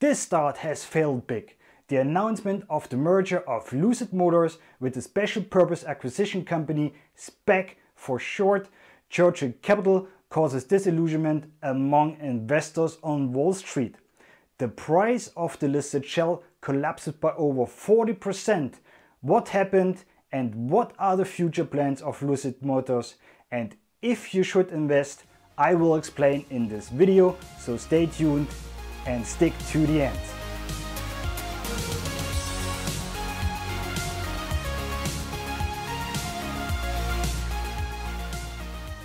This start has failed big. The announcement of the merger of Lucid Motors with the special purpose acquisition company SPAC for short, Churchill Capital causes disillusionment among investors on Wall Street. The price of the listed shell collapses by over 40%. What happened and what are the future plans of Lucid Motors and if you should invest, I will explain in this video, so stay tuned and stick to the end.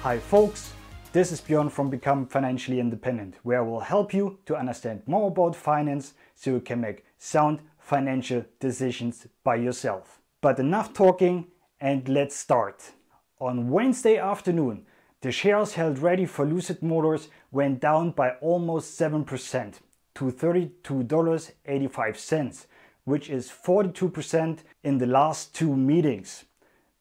Hi folks, this is Björn from Become Financially Independent, where I will help you to understand more about finance so you can make sound financial decisions by yourself. But enough talking and let's start. On Wednesday afternoon, the shares held ready for Lucid Motors went down by almost 7% to $32.85, which is 42% in the last two meetings.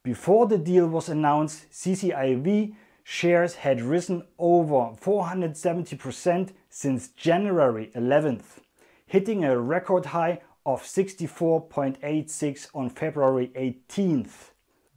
Before the deal was announced, CCIV shares had risen over 470% since January 11th, hitting a record high of 64.86 on February 18th.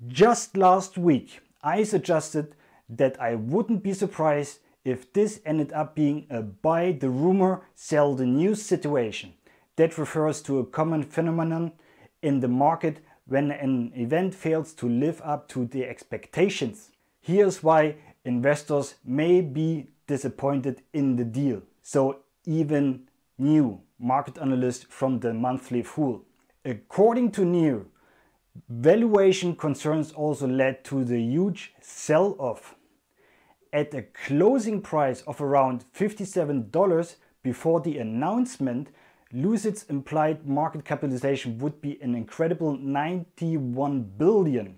Just last week, I suggested that I wouldn't be surprised if this ended up being a buy the rumor, sell the news situation. That refers to a common phenomenon in the market when an event fails to live up to the expectations. Here's why investors may be disappointed in the deal. So Evan Niu market analyst from the Motley Fool. According to Niu, valuation concerns also led to the huge sell-off. At a closing price of around $57 before the announcement, Lucid's implied market capitalization would be an incredible 91 billion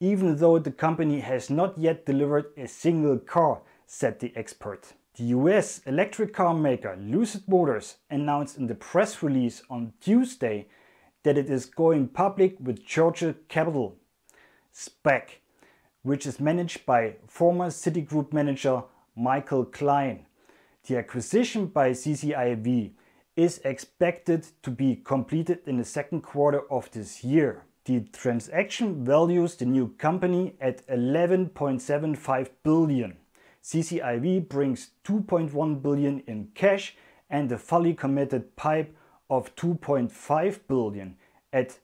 even though the company has not yet delivered a single car, said the expert. The US electric car maker Lucid Motors announced in the press release on Tuesday that it is going public with Churchill Capital, SPAC, which is managed by former Citigroup manager Michael Klein. The acquisition by CCIV is expected to be completed in the second quarter of this year. The transaction values the new company at 11.75 billion. CCIV brings 2.1 billion in cash and a fully committed pipe of 2.5 billion at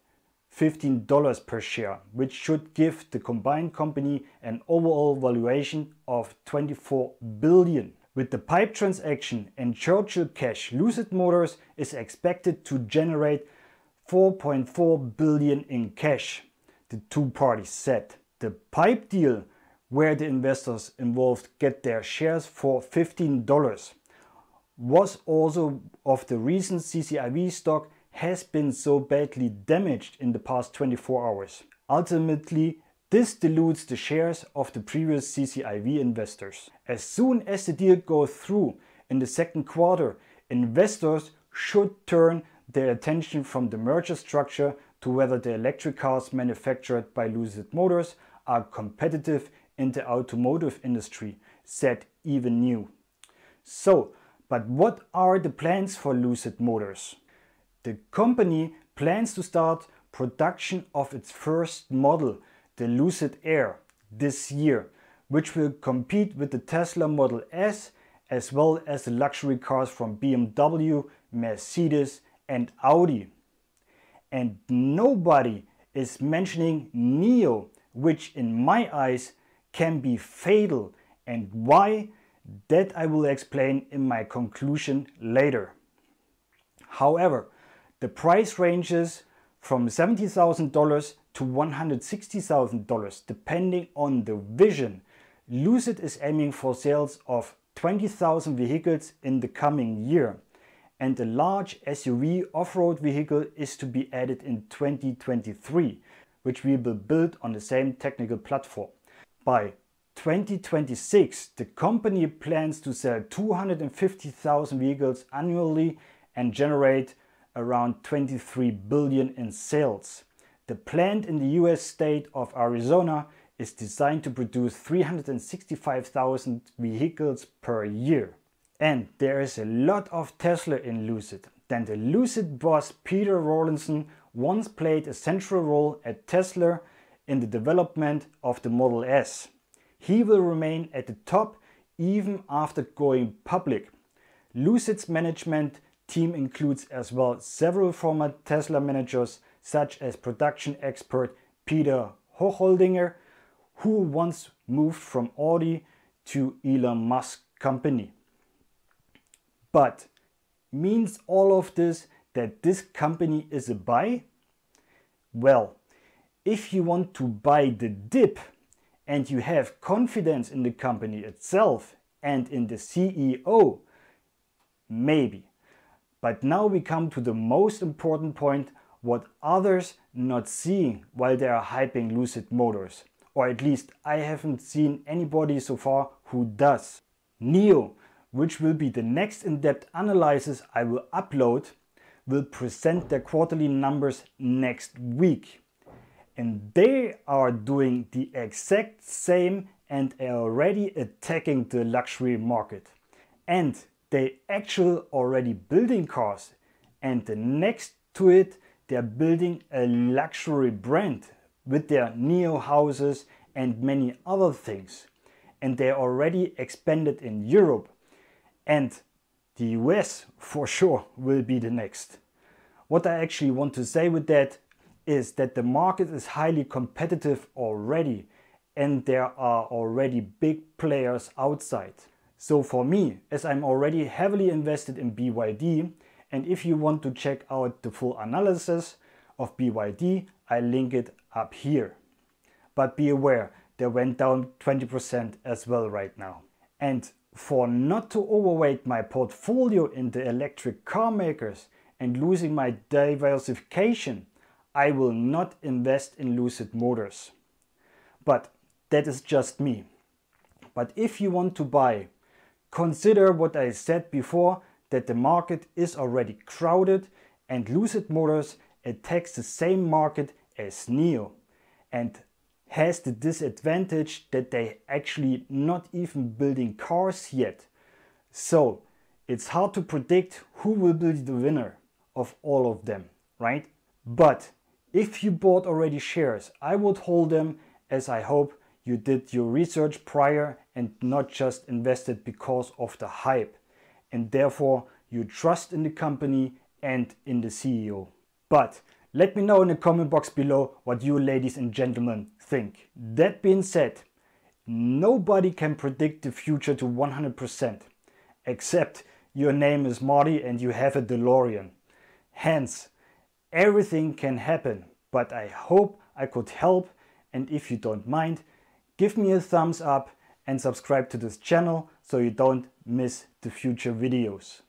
$15 per share, which should give the combined company an overall valuation of 24 billion. With the pipe transaction and Churchill cash, Lucid Motors is expected to generate 4.4 billion in cash, the two parties said. The pipe deal where the investors involved get their shares for $15 was also of the reason CCIV stock has been so badly damaged in the past 24 hours. Ultimately, this dilutes the shares of the previous CCIV investors. As soon as the deal goes through in the second quarter, investors should turn their attention from the merger structure to whether the electric cars manufactured by Lucid Motors are competitive in the automotive industry, said Evan Niu. So, but what are the plans for Lucid Motors? The company plans to start production of its first model, the Lucid Air, this year, which will compete with the Tesla Model S as well as the luxury cars from BMW, Mercedes and Audi. And nobody is mentioning NIO, which in my eyes can be fatal and why that I will explain in my conclusion later. However, the price ranges from $70,000 to $160,000 depending on the vision. Lucid is aiming for sales of 20,000 vehicles in the coming year and a large SUV off-road vehicle is to be added in 2023, which will be built on the same technical platform. By 2026, the company plans to sell 250,000 vehicles annually and generate around 23 billion in sales. The plant in the US state of Arizona is designed to produce 365,000 vehicles per year. And there is a lot of Tesla in Lucid. then the Lucid boss Peter Rawlinson once played a central role at Tesla in the development of the Model S. He will remain at the top even after going public. Lucid's management team includes as well several former Tesla managers such as production expert Peter Hochholdinger, who once moved from Audi to Elon Musk company. But means all of this that this company is a buy? Well, if you want to buy the dip and you have confidence in the company itself and in the CEO, maybe. But now we come to the most important point what others not seeing while they are hyping Lucid Motors. Or at least I haven't seen anybody so far who does. NIO, which will be the next in-depth analysis I will upload, will present their quarterly numbers next week. And they are doing the exact same and already attacking the luxury market. And they actually already building cars. And the next to it, they're building a luxury brand with their NIO houses and many other things. And they already expanded in Europe. And the US for sure will be the next. What I actually want to say with that is that the market is highly competitive already and there are already big players outside. So for me, as I'm already heavily invested in BYD, and if you want to check out the full analysis of BYD, I link it up here. But be aware, they went down 20% as well right now. And for not to overweight my portfolio in the electric car makers and losing my diversification, I will not invest in Lucid Motors. But that is just me. But if you want to buy, consider what I said before that the market is already crowded and Lucid Motors attacks the same market as NIO and has the disadvantage that they actually not even building cars yet. So it's hard to predict who will be the winner of all of them, right? But if you bought already shares, I would hold them as I hope you did your research prior and not just invested because of the hype. And therefore you trust in the company and in the CEO. But let me know in the comment box below what you ladies and gentlemen think. That being said, nobody can predict the future to 100% except your name is Marty and you have a DeLorean. Hence, everything can happen, but I hope I could help and if you don't mind, give me a thumbs up and subscribe to this channel so you don't miss the future videos.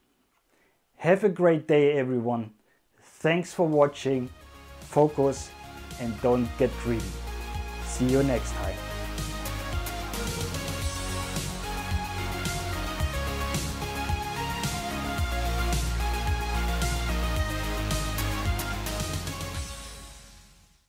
Have a great day everyone. Thanks for watching. Focus and don't get greedy. See you next time.